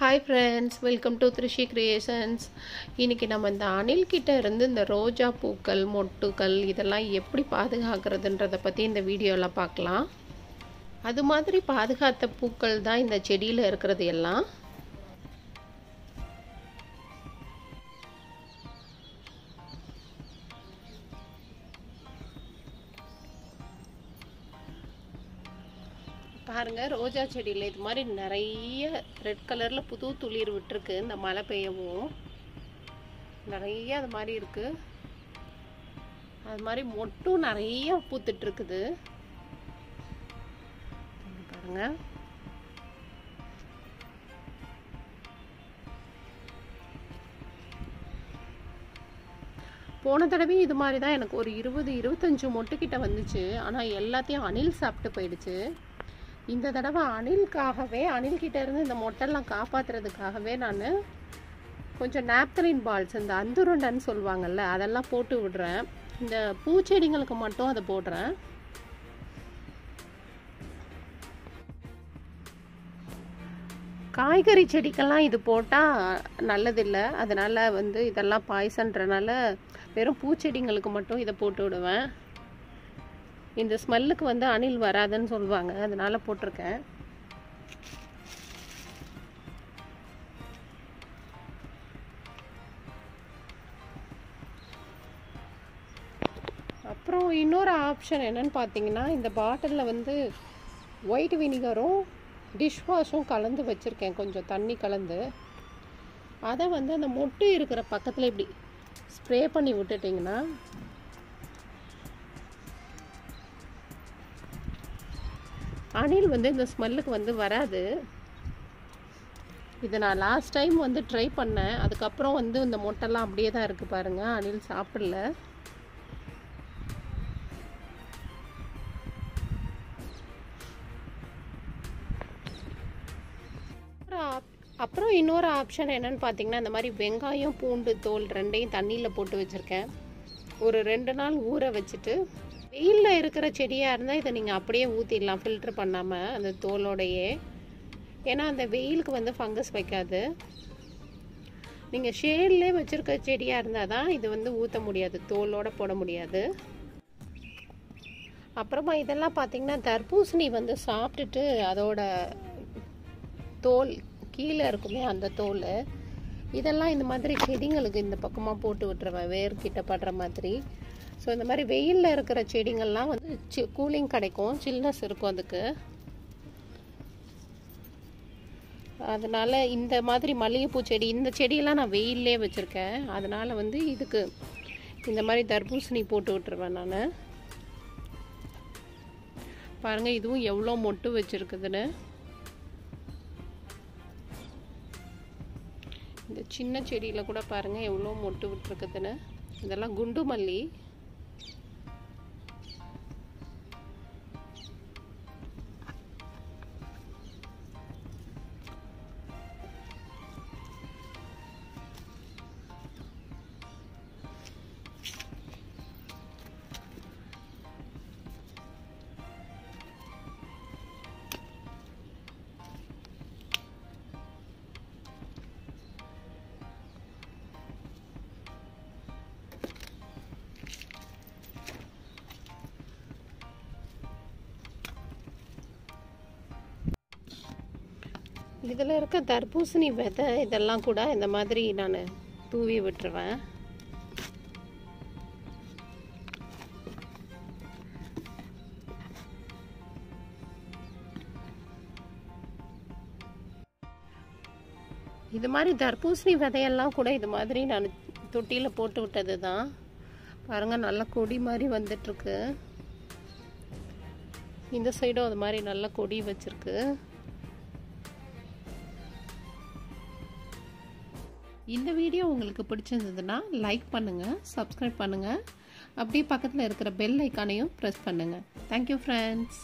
Hi friends welcome to Trishi Creations இன்றைக்கி நம்ம இந்த அணில்கிட்ட இருந்து இந்த ரோஜா பூக்கள் மொட்டுக்கள் இதெல்லாம் எப்படி பாதுகாக்கிறதுன்றதை பற்றி இந்த வீடியோவில் பார்க்கலாம். அது மாதிரி பாதுகாத்த பூக்கள் தான் இந்த செடியில் இருக்கிறது எல்லாம். பாருங்க ரோஜா செடியில் இது மாதிரி நிறைய ரெட் கலரில் புது துளிர் விட்டுருக்கு. இந்த மழை பெய்யவும் நிறைய அது மாதிரி இருக்கு. அது மாதிரி மொட்டும் நிறைய பூத்துட்டு இருக்குது பாருங்க. போன தடவையும் இது மாதிரி தான் எனக்கு ஒரு இருபது இருபத்தஞ்சு மொட்டுக்கிட்ட வந்துச்சு. ஆனால் எல்லாத்தையும் அணில் சாப்பிட்டு போயிடுச்சு. இந்த தடவை அணிலுக்காகவே அணில்கிட்ட இருந்து இந்த மொட்டெல்லாம் காப்பாற்றுறதுக்காகவே நான் கொஞ்சம் நாப்தலின் பால்ஸ் இந்த அந்துருண்டன்னு சொல்லுவாங்கல்ல அதெல்லாம் போட்டு விடுறேன். இந்த பூச்செடிங்களுக்கு மட்டும் அதை போடுறேன். காய்கறி செடிக்கெல்லாம் இது போட்டால் நல்லதில்லை. அதனால் வந்து இதெல்லாம் பாய்சன்றனால வெறும் பூச்செடிங்களுக்கு மட்டும் இதை போட்டு விடுவேன். இந்த ஸ்மெல்லுக்கு வந்து அணில் வராதுன்னு சொல்லுவாங்க. அதனால் போட்டிருக்கேன். அப்புறம் இன்னொரு ஆப்ஷன் என்னன்னு பார்த்தீங்கன்னா இந்த பாட்டிலில் வந்து ஒயிட் வினிகரும் டிஷ் வாஷும் கலந்து வச்சுருக்கேன். கொஞ்சம் தண்ணி கலந்து. அதை வந்து அந்த மொட்டு இருக்கிற பக்கத்தில் இப்படி ஸ்ப்ரே பண்ணி விட்டுட்டிங்கன்னா அணில் வந்து இந்த ஸ்மெல்லுக்கு வந்து வராது. இதை நான் லாஸ்ட் டைம் வந்து ட்ரை பண்ணேன். அதுக்கப்புறம் வந்து இந்த மொட்டெல்லாம் அப்படியே தான் இருக்குது பாருங்கள் அணில் சாப்பிடல. அப்புறம் இன்னொரு ஆப்ஷன் என்னன்னு பார்த்தீங்கன்னா இந்த மாதிரி வெங்காயம் பூண்டு தோல் ரெண்டையும் தண்ணியில் போட்டு வச்சுருக்கேன். ஒரு ரெண்டு நாள் ஊற வச்சுட்டு வெயிலில் இருக்கிற செடியாக இருந்தால் இதை நீங்கள் அப்படியே ஊற்றிடலாம் ஃபில்ட்ரு பண்ணாமல் அந்த தோலோடையே. ஏன்னா அந்த வெயிலுக்கு வந்து ஃபங்கஸ் வைக்காது. நீங்கள் ஷேட்லேயே வச்சுருக்க செடியாக இருந்தால் தான் இது வந்து ஊற்ற முடியாது தோலோடு போட முடியாது. அப்புறமா இதெல்லாம் பார்த்திங்கன்னா தர்பூசணி வந்து சாப்பிட்டுட்டு அதோட தோல் கீழே இருக்குமே அந்த தோல் இதெல்லாம் இந்த மாதிரி செடிங்களுக்கு இந்த பக்கமாக போட்டு விட்டுருவேன் வேர்கிட்ட படுற மாதிரி. ஸோ இந்த மாதிரி வெயிலில் இருக்கிற செடிங்கள்லாம் வந்து சி கூலிங் கிடைக்கும். சில்னஸ் இருக்கும் அதுக்கு. அதனால் இந்த மாதிரி மல்லிகைப்பூ செடி இந்த செடியெல்லாம் நான் வெயிலே வச்சுருக்கேன். அதனால் வந்து இதுக்கு இந்த மாதிரி தர்பூசணி போட்டு விட்டுருவேன் நான். பாருங்கள் இதுவும் எவ்வளோ மொட்டு வச்சுருக்குதுன்னு. இந்த சின்ன செடியில் கூட பாருங்கள் எவ்வளோ மொட்டு விட்டுருக்குதுன்னு. இதெல்லாம் குண்டு மல்லி. இதில் இருக்க தர்பூசணி விதை இதெல்லாம் கூட இந்த மாதிரி நான் தூவி விட்டுருவேன். இது மாதிரி தர்பூசணி விதையெல்லாம் கூட இது மாதிரி நான் தொட்டியில் போட்டு விட்டது தான். பாருங்கள் நல்ல கொடி மாதிரி வந்துட்டுருக்கு. இந்த சைடும் அது மாதிரி நல்ல கொடி வச்சுருக்கு. இந்த வீடியோ உங்களுக்கு பிடிச்சிருந்ததுன்னா லைக் பண்ணுங்கள் சப்ஸ்கிரைப் பண்ணுங்கள் அப்படியே பக்கத்தில் இருக்கிற பெல் ஐக்கானையும் ப்ரெஸ் பண்ணுங்கள் தேங்க்யூ ஃப்ரெண்ட்ஸ்